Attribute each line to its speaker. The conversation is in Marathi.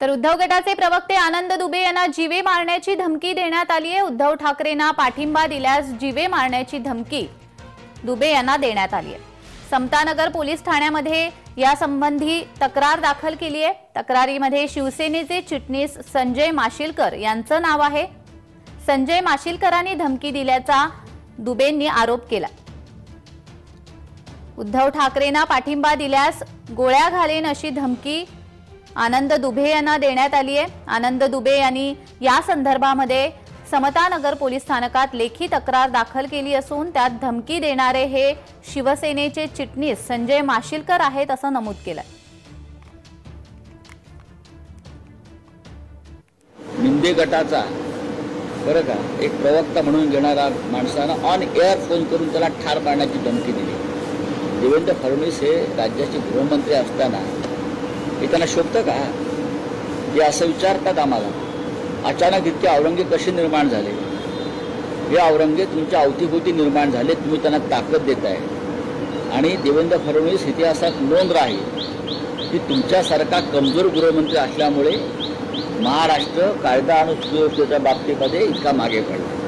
Speaker 1: तर उद्धव गटाचे प्रवक्ते आनंद दुबे यांना जीवे मारण्याची धमकी देण्यात आली आहे. उद्धव ठाकरेंना पाठिंबा दिल्यास जीवे मारण्याची धमकी दुबे यांना देण्यात आली आहे. समतानगर पोलीस ठाण्यामध्ये यासंबंधी तक्रार दाखल केली आहे. तक्रारीमध्ये शिवसेनेचे चिटणीस संजय माशिलकर यांचं नाव आहे. संजय माशिलकरांनी धमकी दिल्याचा दुबेंनी आरोप केला. उद्धव ठाकरेंना पाठिंबा दिल्यास गोळ्या घालेन अशी धमकी आनंद दुबे यांना देण्यात आली आहे. आनंद दुबे यांनी या संदर्भामध्ये समतानगर पोलीस स्थानकात लेखी तक्रार दाखल केली असून त्यात धमकी देणारे हे शिवसेनेचे चिटणीस संजय माशिलकर आहेत असं नमूद केलं
Speaker 2: निंदे गटाचा बरं का एक प्रवक्ता म्हणून घेणारा माणसानं ऑन एअर फोन करून त्याला ठार मारण्याची धमकी दिली. देवेंद्र फडणवीस हे राज्याचे गृहमंत्री असताना हे त्यांना शोभतं का? हे असं विचारतात आम्हाला. अचानक इतके औरंगे कसे निर्माण झाले? हे औरंगे तुमच्या अवतीभोवती निर्माण झाले तुम्ही त्यांना ताकद देताय. आणि देवेंद्र फडणवीस इतिहासात नोंद राहील की तुमच्यासारखा कमजोर गृहमंत्री असल्यामुळे महाराष्ट्र कायदा आणि सुव्यवस्थेच्या बाबतीमध्ये इतका मागे पडला.